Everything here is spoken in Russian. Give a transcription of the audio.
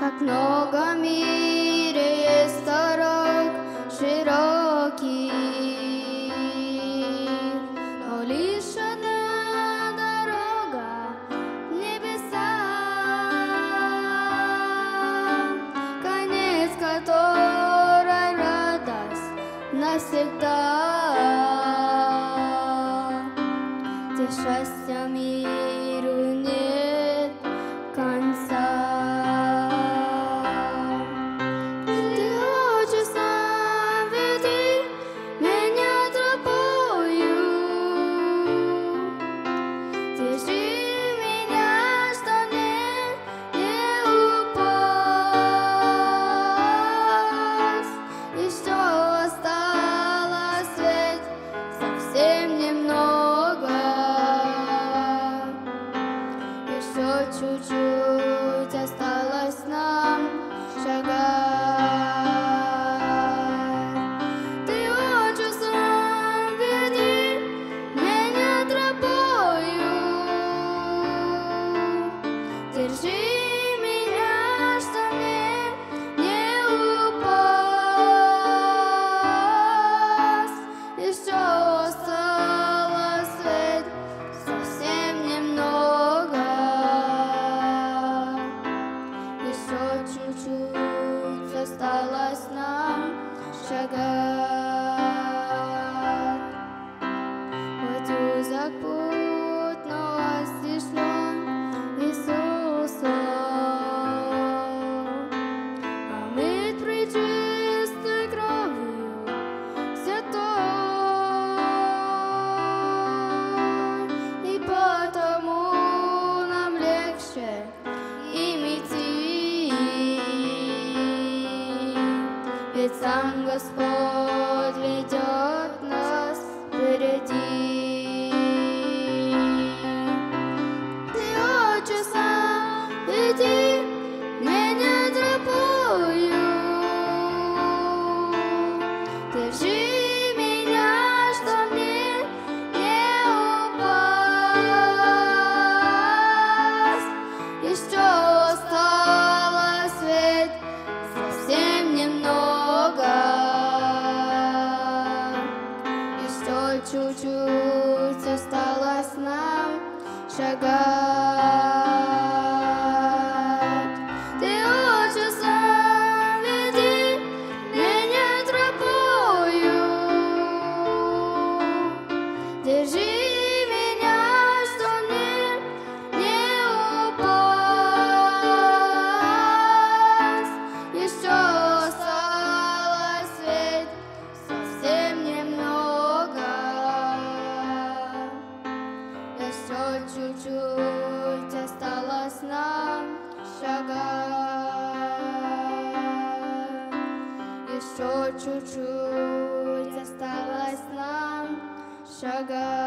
Как много в мире есть дорог широких, Но лишь одна дорога в небеса, Конец которой радость навсегда. Где счастье чуть-чуть осталось нам шагать. Ты отчасом веди меня тропою, держи Sangospo. чуть-чуть осталось нам шагать. шагах. Еще чуть-чуть осталось нам шагать.